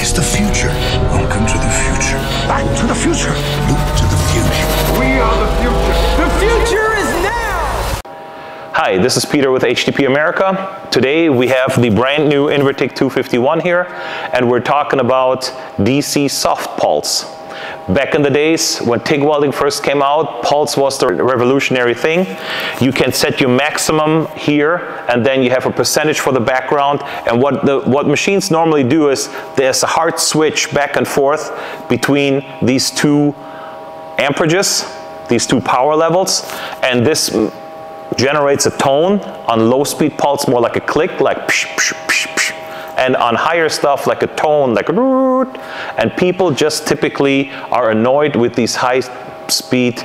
is the future. Welcome to the future. Back to the future. Look to the future. We are the future. The future is now. Hi, this is Peter with HTP America. Today we have the brand new Invertig 251 here and we're talking about DC soft pulse. Back in the days when TIG welding first came out, pulse was the revolutionary thing. You can set your maximum here and then you have a percentage for the background. And what, the, what machines normally do is there's a hard switch back and forth between these two amperages, these two power levels and this generates a tone. On low speed pulse more like a click like psh, psh, psh, and on higher stuff like a tone, like a root, and people just typically are annoyed with these high speed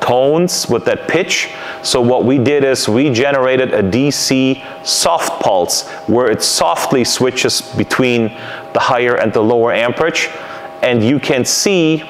tones with that pitch. So what we did is we generated a DC soft pulse where it softly switches between the higher and the lower amperage. And you can see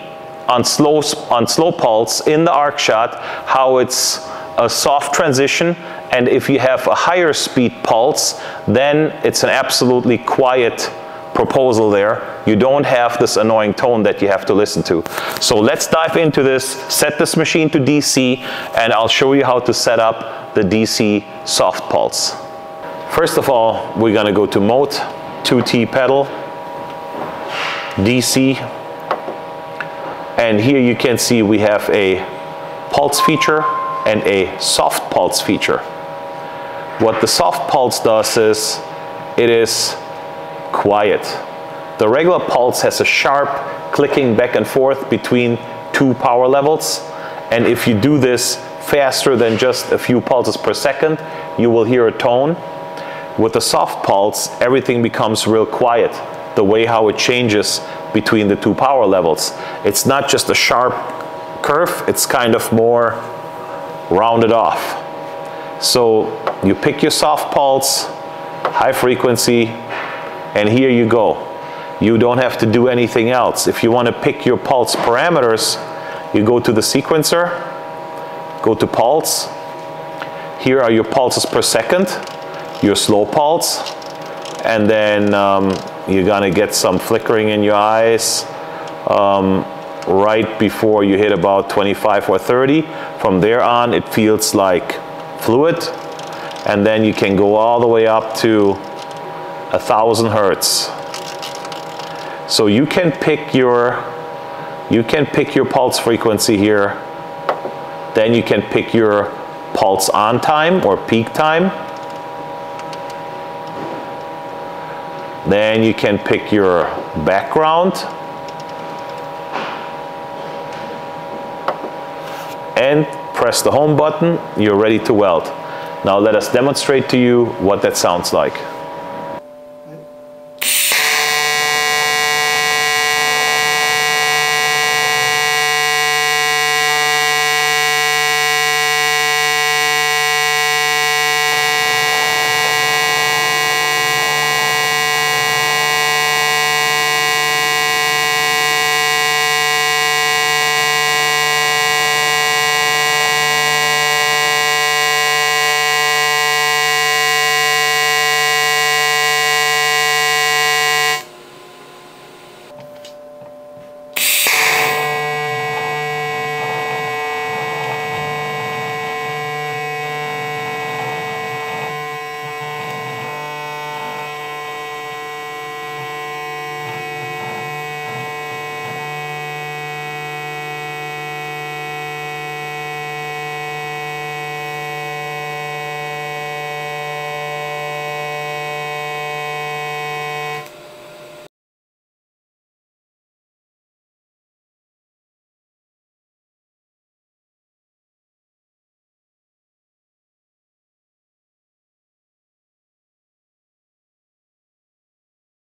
on slow, on slow pulse in the arc shot how it's a soft transition and if you have a higher speed pulse, then it's an absolutely quiet proposal there. You don't have this annoying tone that you have to listen to. So let's dive into this, set this machine to DC, and I'll show you how to set up the DC soft pulse. First of all, we're gonna go to mode, 2T pedal, DC, and here you can see we have a pulse feature and a soft pulse feature. What the soft pulse does is it is quiet. The regular pulse has a sharp clicking back and forth between two power levels. And if you do this faster than just a few pulses per second, you will hear a tone. With the soft pulse, everything becomes real quiet. The way how it changes between the two power levels. It's not just a sharp curve, it's kind of more rounded off. So you pick your soft pulse, high frequency, and here you go. You don't have to do anything else. If you want to pick your pulse parameters, you go to the sequencer, go to pulse. Here are your pulses per second, your slow pulse, and then um, you're gonna get some flickering in your eyes um, right before you hit about 25 or 30. From there on, it feels like fluid and then you can go all the way up to a thousand hertz. So you can pick your you can pick your pulse frequency here. Then you can pick your pulse on time or peak time. Then you can pick your background. And press the home button, you're ready to weld. Now let us demonstrate to you what that sounds like.